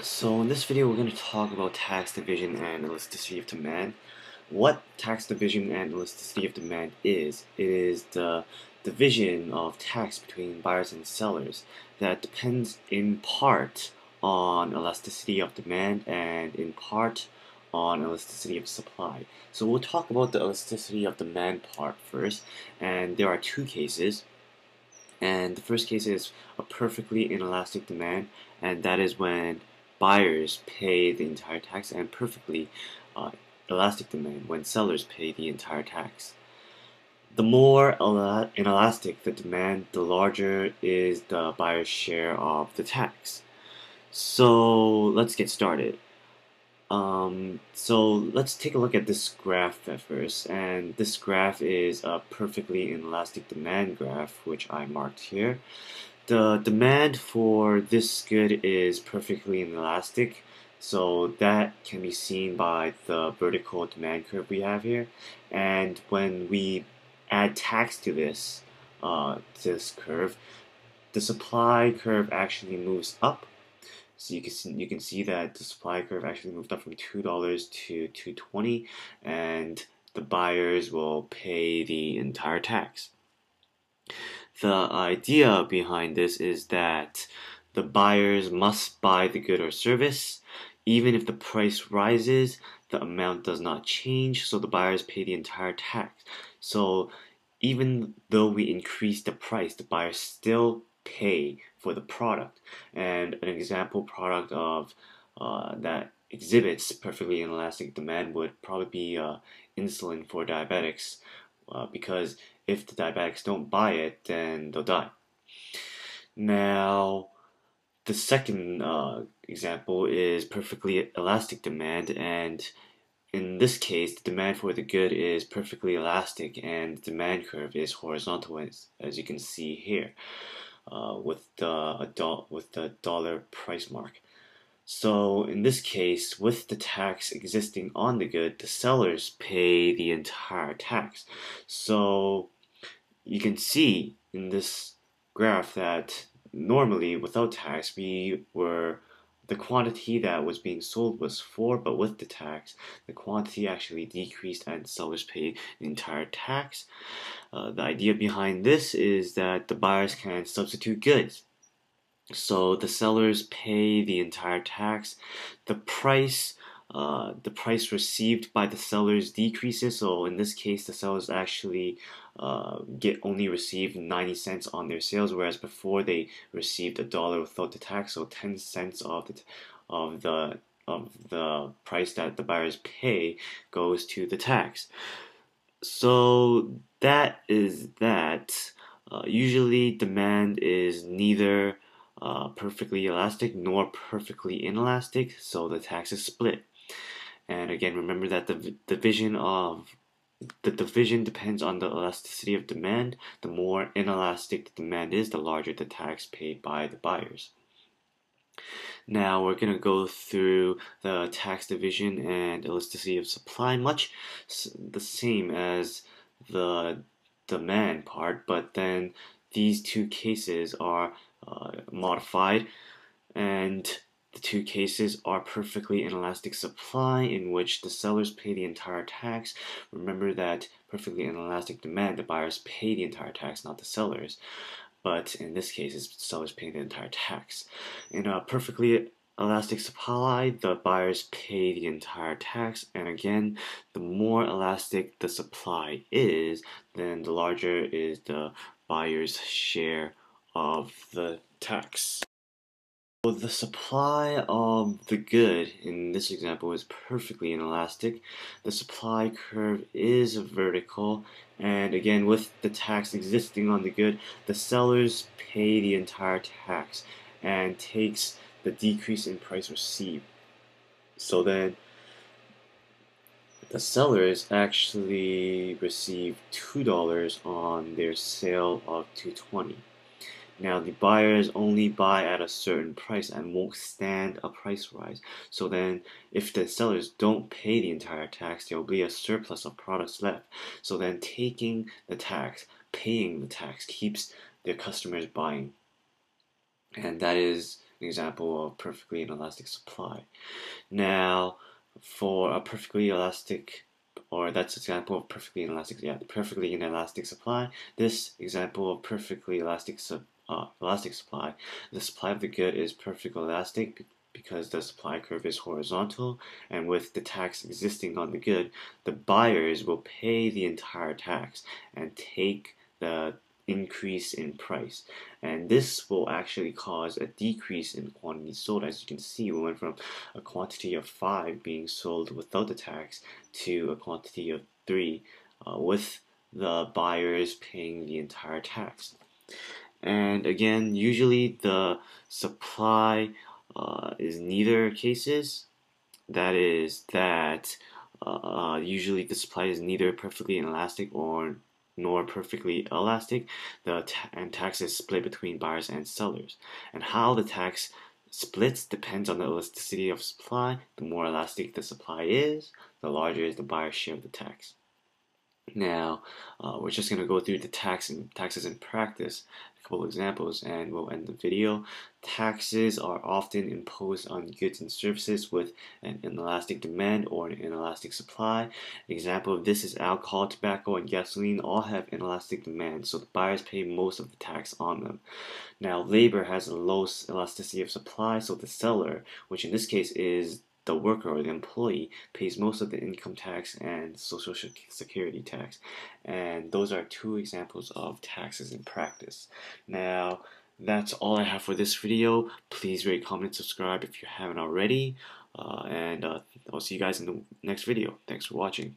So in this video we're going to talk about tax division and elasticity of demand. What tax division and elasticity of demand is, it is the division of tax between buyers and sellers that depends in part on elasticity of demand and in part on elasticity of supply. So we'll talk about the elasticity of demand part first and there are two cases and the first case is a perfectly inelastic demand and that is when buyers pay the entire tax and perfectly uh, elastic demand when sellers pay the entire tax. The more inelastic the demand, the larger is the buyer's share of the tax. So let's get started. Um, so let's take a look at this graph at first and this graph is a perfectly inelastic demand graph which I marked here the demand for this good is perfectly inelastic so that can be seen by the vertical demand curve we have here. And when we add tax to this uh, this curve the supply curve actually moves up. So you can see, you can see that the supply curve actually moved up from two dollars to two twenty and the buyers will pay the entire tax the idea behind this is that the buyers must buy the good or service. Even if the price rises, the amount does not change, so the buyers pay the entire tax. So even though we increase the price, the buyers still pay for the product. And an example product of uh, that exhibits perfectly inelastic demand would probably be uh, insulin for diabetics, uh, because if the diabetics don't buy it, then they'll die. Now, the second uh, example is perfectly elastic demand, and in this case, the demand for the good is perfectly elastic, and the demand curve is horizontal, as, as you can see here, uh, with the adult with the dollar price mark. So in this case, with the tax existing on the good, the sellers pay the entire tax. So you can see in this graph that normally without tax we were the quantity that was being sold was 4 but with the tax the quantity actually decreased and sellers paid the entire tax uh, the idea behind this is that the buyers can substitute goods so the sellers pay the entire tax. The price uh, the price received by the sellers decreases. So in this case, the sellers actually uh, get only received 90 cents on their sales, whereas before they received a dollar without the tax. So 10 cents of the of the of the price that the buyers pay goes to the tax. So that is that. Uh, usually, demand is neither uh, perfectly elastic nor perfectly inelastic, so the tax is split. And again, remember that the division of the division depends on the elasticity of demand. The more inelastic the demand is, the larger the tax paid by the buyers. Now we're going to go through the tax division and elasticity of supply, much the same as the demand part, but then these two cases are Uh, modified and the two cases are perfectly inelastic supply in which the sellers pay the entire tax. Remember that perfectly inelastic demand, the buyers pay the entire tax, not the sellers. But in this case, it's the sellers paying the entire tax. In a perfectly elastic supply, the buyers pay the entire tax. And again, the more elastic the supply is, then the larger is the buyer's share of the tax. So the supply of the good in this example is perfectly inelastic. The supply curve is vertical and again with the tax existing on the good, the sellers pay the entire tax and takes the decrease in price received. So then the sellers actually receive $2 on their sale of 220 now the buyers only buy at a certain price and won't stand a price rise. So then if the sellers don't pay the entire tax, there will be a surplus of products left. So then taking the tax, paying the tax keeps their customers buying. And that is an example of perfectly inelastic supply. Now, for a perfectly elastic or that's an example of perfectly inelastic yeah perfectly inelastic supply this example of perfectly elastic uh, elastic supply. The supply of the good is perfectly elastic because the supply curve is horizontal and with the tax existing on the good the buyers will pay the entire tax and take the increase in price. And this will actually cause a decrease in quantity sold. As you can see we went from a quantity of 5 being sold without the tax to a quantity of 3 uh, with the buyers paying the entire tax and again usually the supply uh, is neither cases that is that uh, usually the supply is neither perfectly inelastic or nor perfectly elastic, the ta and tax is split between buyers and sellers. And how the tax splits depends on the elasticity of supply. The more elastic the supply is, the larger is the buyer's share of the tax. Now, uh, we're just going to go through the tax and taxes in practice, a couple examples, and we'll end the video. Taxes are often imposed on goods and services with an inelastic demand or an inelastic supply. An example of this is alcohol, tobacco, and gasoline all have inelastic demand, so the buyers pay most of the tax on them. Now, labor has a low elasticity of supply, so the seller, which in this case is the worker or the employee pays most of the income tax and social security tax. And those are two examples of taxes in practice. Now, that's all I have for this video. Please rate, comment, subscribe if you haven't already. Uh, and uh, I'll see you guys in the next video. Thanks for watching.